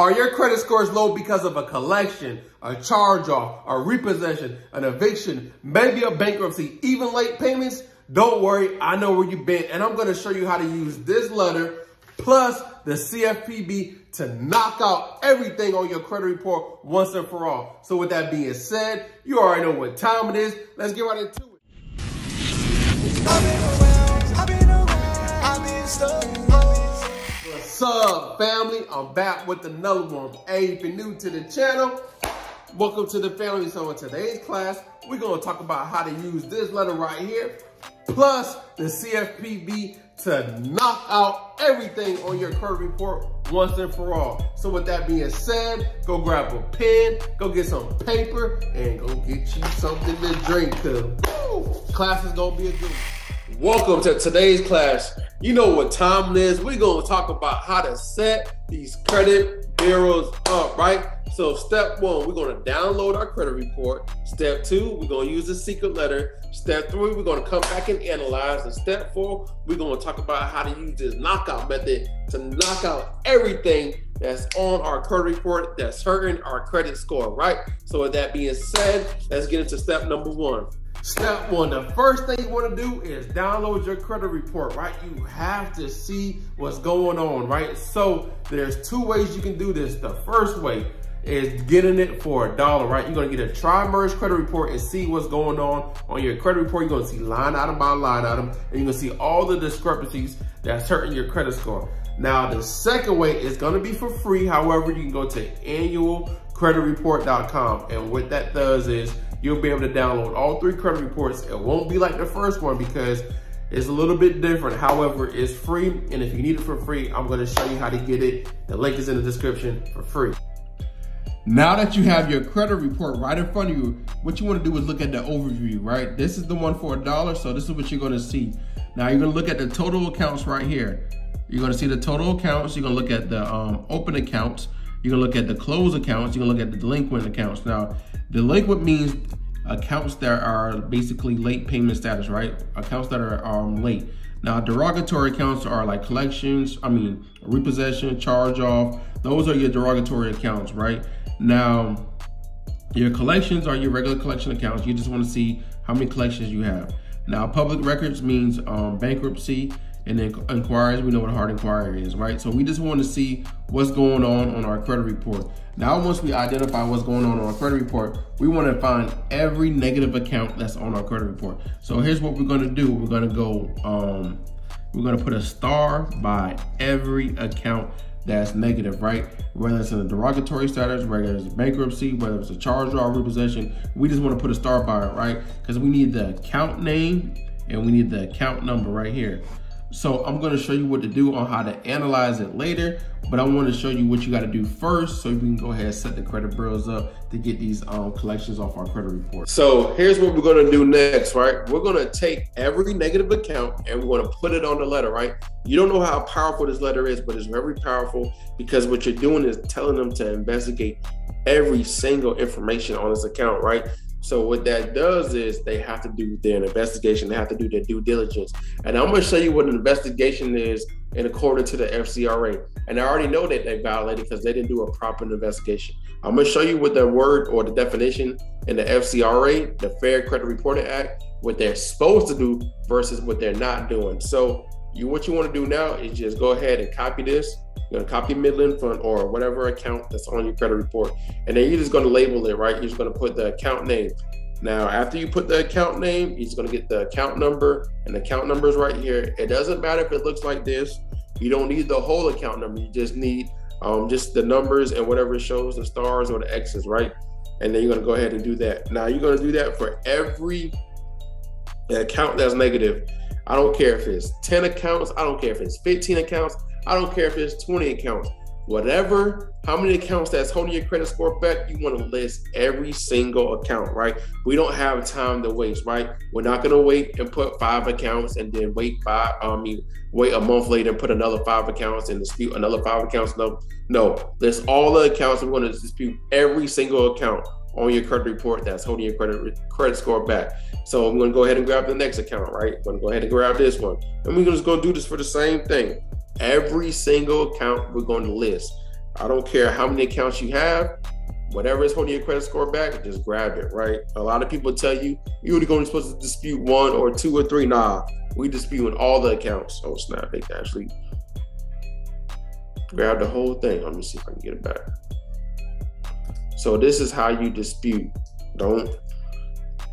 Are your credit scores low because of a collection, a charge off, a repossession, an eviction, maybe a bankruptcy, even late payments? Don't worry, I know where you've been, and I'm gonna show you how to use this letter plus the CFPB to knock out everything on your credit report once and for all. So with that being said, you already know what time it is. Let's get right into it. What's up, family? I'm back with another one. Hey, if you're new to the channel, welcome to the family. So in today's class, we're gonna talk about how to use this letter right here, plus the CFPB to knock out everything on your credit report once and for all. So with that being said, go grab a pen, go get some paper, and go get you something to drink, cause class is gonna be a good one. Welcome to today's class. You know what time it is. We're going to talk about how to set these credit bureaus up, right? So step one, we're going to download our credit report. Step two, we're going to use the secret letter. Step three, we're going to come back and analyze. And step four, we're going to talk about how to use this knockout method to knock out everything that's on our credit report that's hurting our credit score, right? So with that being said, let's get into step number one. Step one, the first thing you wanna do is download your credit report, right? You have to see what's going on, right? So there's two ways you can do this. The first way is getting it for a dollar, right? You're gonna get a tri-merge credit report and see what's going on on your credit report. You're gonna see line item by line item, and you're gonna see all the discrepancies that's hurting your credit score. Now, the second way is gonna be for free. However, you can go to annualcreditreport.com, and what that does is you'll be able to download all three credit reports. It won't be like the first one because it's a little bit different. However, it's free. And if you need it for free, I'm gonna show you how to get it. The link is in the description for free. Now that you have your credit report right in front of you, what you wanna do is look at the overview, right? This is the one for a dollar, so this is what you're gonna see. Now you're gonna look at the total accounts right here. You're gonna see the total accounts, you're gonna look at the um, open accounts, you're gonna look at the closed accounts, you're gonna look at the delinquent accounts. Now, delinquent means accounts that are basically late payment status, right? Accounts that are um, late. Now, derogatory accounts are like collections, I mean, repossession, charge off. Those are your derogatory accounts, right? Now, your collections are your regular collection accounts. You just want to see how many collections you have. Now, public records means um, bankruptcy and then inquiries, we know what a hard inquiry is, right? So we just want to see what's going on on our credit report. Now, once we identify what's going on on our credit report, we want to find every negative account that's on our credit report. So here's what we're going to do. We're going to go, um, we're going to put a star by every account that's negative, right? Whether it's in a derogatory status, whether it's bankruptcy, whether it's a charge or repossession, we just want to put a star by it, right? Because we need the account name and we need the account number right here. So I'm gonna show you what to do on how to analyze it later, but I wanna show you what you gotta do first so we can go ahead and set the credit bureaus up to get these um, collections off our credit report. So here's what we're gonna do next, right? We're gonna take every negative account and we're gonna put it on the letter, right? You don't know how powerful this letter is, but it's very powerful because what you're doing is telling them to investigate every single information on this account, right? So what that does is they have to do their investigation. They have to do their due diligence. And I'm going to show you what an investigation is in accordance to the FCRA. And I already know that they violated because they didn't do a proper investigation. I'm going to show you what the word or the definition in the FCRA, the Fair Credit Reporting Act, what they're supposed to do versus what they're not doing. So you what you want to do now is just go ahead and copy this you're gonna copy Midland Fund or whatever account that's on your credit report, and then you're just gonna label it, right? You're just gonna put the account name. Now, after you put the account name, you're just gonna get the account number, and the account number is right here. It doesn't matter if it looks like this. You don't need the whole account number. You just need um, just the numbers and whatever shows, the stars or the X's, right? And then you're gonna go ahead and do that. Now you're gonna do that for every account that's negative. I don't care if it's 10 accounts, I don't care if it's 15 accounts, I don't care if it's 20 accounts. Whatever, how many accounts that's holding your credit score back, you want to list every single account, right? We don't have time to waste, right? We're not gonna wait and put five accounts and then wait five, I mean, wait a month later and put another five accounts and dispute another five accounts. No, no, list all the accounts. We're gonna dispute every single account on your credit report that's holding your credit credit score back. So I'm gonna go ahead and grab the next account, right? I'm gonna go ahead and grab this one. And we're just gonna do this for the same thing. Every single account we're going to list. I don't care how many accounts you have, whatever is holding your credit score back, just grab it, right? A lot of people tell you you're only going to be supposed to dispute one or two or three. Nah, we dispute disputing all the accounts. Oh snap, they can actually grab the whole thing. Let me see if I can get it back. So this is how you dispute. Don't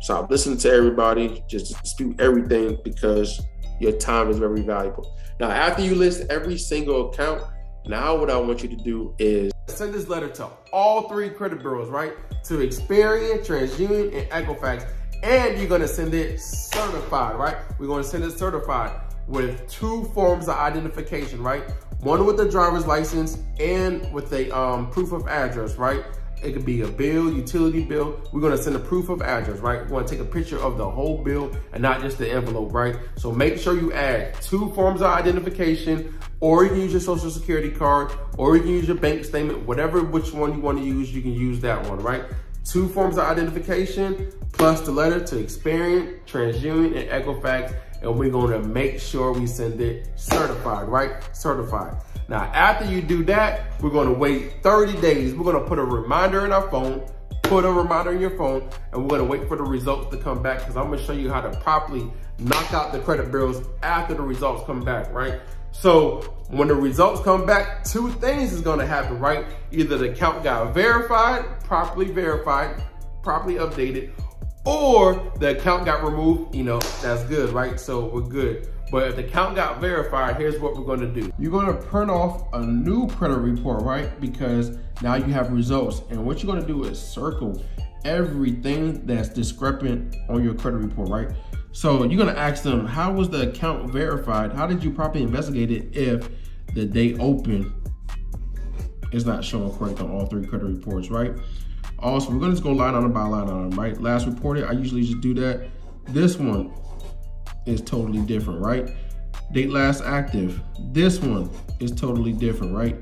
stop listening to everybody. Just dispute everything because your time is very valuable. Now, after you list every single account, now what I want you to do is send this letter to all three credit bureaus, right? To Experian, TransUnion, and Equifax. And you're gonna send it certified, right? We're gonna send it certified with two forms of identification, right? One with the driver's license and with a um, proof of address, right? It could be a bill, utility bill. We're gonna send a proof of address, right? We're gonna take a picture of the whole bill and not just the envelope, right? So make sure you add two forms of identification, or you can use your social security card, or you can use your bank statement, whatever which one you wanna use, you can use that one, right? Two forms of identification, plus the letter to Experian, TransUnion, and Equifax, and we're gonna make sure we send it certified, right? Certified. Now, after you do that, we're gonna wait 30 days. We're gonna put a reminder in our phone, put a reminder in your phone, and we're gonna wait for the results to come back because I'm gonna show you how to properly knock out the credit bureaus after the results come back, right? So when the results come back, two things is gonna happen, right? Either the account got verified, properly verified, properly updated, or the account got removed, you know, that's good, right? So we're good. But if the account got verified, here's what we're gonna do. You're gonna print off a new credit report, right? Because now you have results. And what you're gonna do is circle everything that's discrepant on your credit report, right? So you're gonna ask them, how was the account verified? How did you properly investigate it if the date open is not showing correct on all three credit reports, right? Also, we're gonna just go line item by line item, right? Last reported, I usually just do that. This one, is totally different, right? Date last active, this one is totally different, right?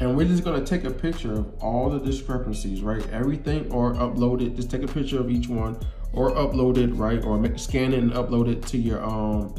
And we're just gonna take a picture of all the discrepancies, right? Everything or upload it, just take a picture of each one or upload it, right? Or scan it and upload it to your um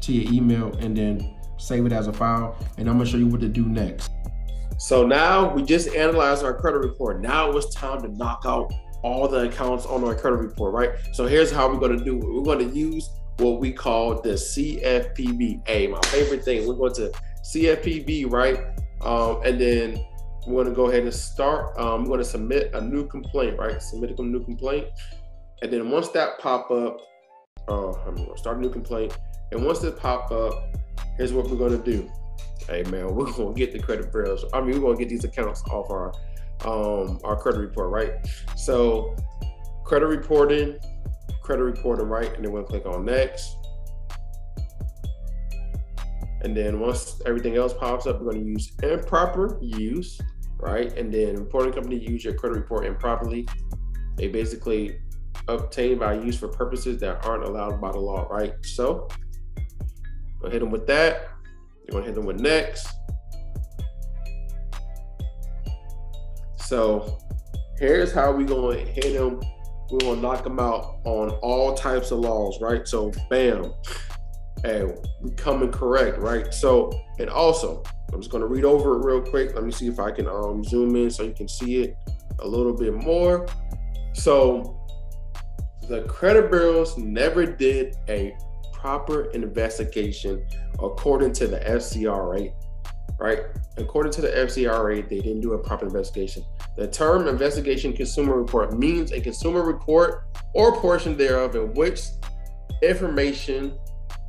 to your email and then save it as a file. And I'm gonna show you what to do next. So now we just analyzed our credit report. Now it was time to knock out all the accounts on our credit report, right? So here's how we're gonna do it. We're gonna use what we call the CFPB. My favorite thing. We're going to CFPB, right? Um, and then we're going to go ahead and start. Um, we're going to submit a new complaint, right? Submit a new complaint. And then once that pop up, uh, I'm going to start a new complaint. And once it pop up, here's what we're going to do. Hey man, we're to get the credit bureaus. I mean, we're to get these accounts off our um, our credit report, right? So credit reporting, credit reporting right, and then gonna click on next. And then once everything else pops up, we're gonna use improper use, right? And then reporting company use your credit report improperly. They basically obtained by use for purposes that aren't allowed by the law, right? So we'll hit them with that. You're gonna hit them with next. So here's how we gonna hit them we're gonna knock them out on all types of laws, right? So, bam, and we coming correct, right? So, and also, I'm just gonna read over it real quick. Let me see if I can um, zoom in so you can see it a little bit more. So, the credit bureaus never did a proper investigation according to the FCRA, right? According to the FCRA, they didn't do a proper investigation. The term investigation consumer report means a consumer report or portion thereof in which information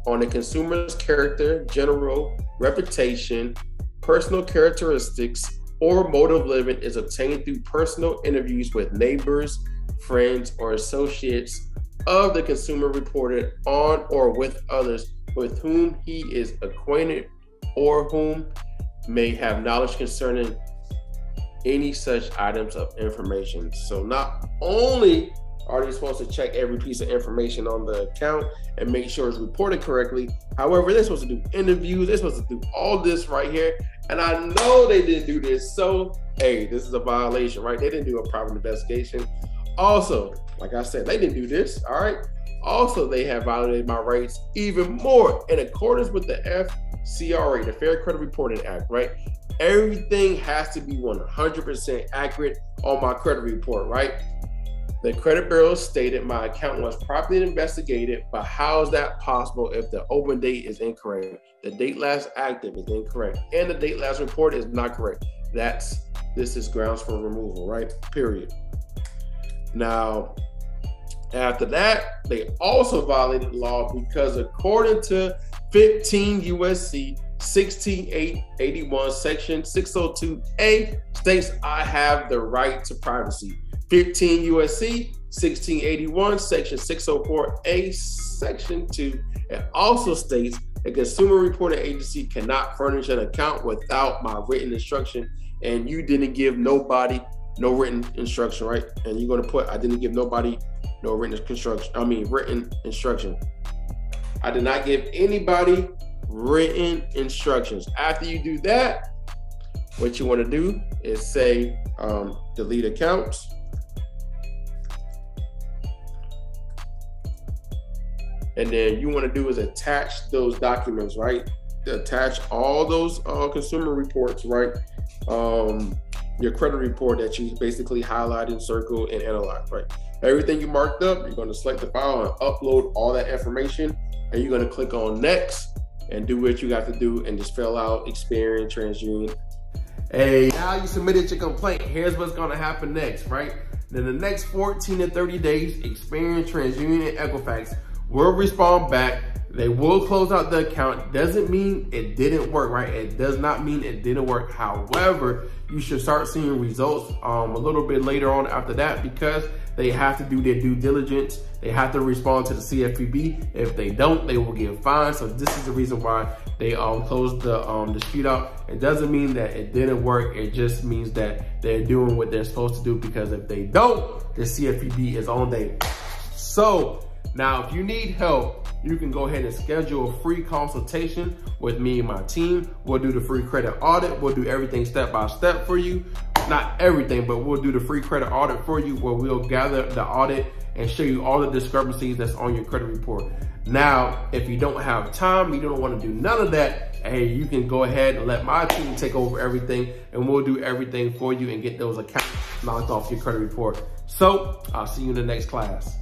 on a consumer's character, general reputation, personal characteristics, or mode of living is obtained through personal interviews with neighbors, friends, or associates of the consumer reported on or with others with whom he is acquainted or whom may have knowledge concerning any such items of information. So not only are they supposed to check every piece of information on the account and make sure it's reported correctly. However, they're supposed to do interviews. They're supposed to do all this right here. And I know they didn't do this. So, hey, this is a violation, right? They didn't do a proper investigation. Also, like I said, they didn't do this. All right. Also, they have violated my rights even more in accordance with the FCRA, the Fair Credit Reporting Act, right? everything has to be 100% accurate on my credit report, right? The credit bureau stated my account was properly investigated, but how is that possible if the open date is incorrect? The date last active is incorrect, and the date last report is not correct. That's this is grounds for removal, right? Period. Now, after that, they also violated the law because according to 15 USC 16881 section 602A states I have the right to privacy. 15 USC 1681 section 604A section 2 it also states a consumer reporting agency cannot furnish an account without my written instruction and you didn't give nobody no written instruction, right? And you're gonna put I didn't give nobody no written instruction. I mean written instruction. I did not give anybody written instructions. After you do that, what you want to do is say um, delete accounts. And then you want to do is attach those documents, right? Attach all those uh, consumer reports, right? Um, your credit report that you basically highlighted, circled, and analyzed, right? Everything you marked up, you're going to select the file and upload all that information, and you're going to click on next and do what you got to do and just fill out Experian, TransUnion. Hey, now you submitted your complaint. Here's what's going to happen next, right? Then the next 14 to 30 days, Experian, TransUnion, and Equifax will respond back they will close out the account. Doesn't mean it didn't work, right? It does not mean it didn't work. However, you should start seeing results um, a little bit later on after that because they have to do their due diligence. They have to respond to the CFPB. If they don't, they will get fined. So this is the reason why they um, closed the um, dispute out. It doesn't mean that it didn't work. It just means that they're doing what they're supposed to do because if they don't, the CFPB is on their. So now, if you need help, you can go ahead and schedule a free consultation with me and my team. We'll do the free credit audit. We'll do everything step by step for you. Not everything, but we'll do the free credit audit for you where we'll gather the audit and show you all the discrepancies that's on your credit report. Now, if you don't have time, you don't want to do none of that, hey, you can go ahead and let my team take over everything and we'll do everything for you and get those accounts knocked off your credit report. So I'll see you in the next class.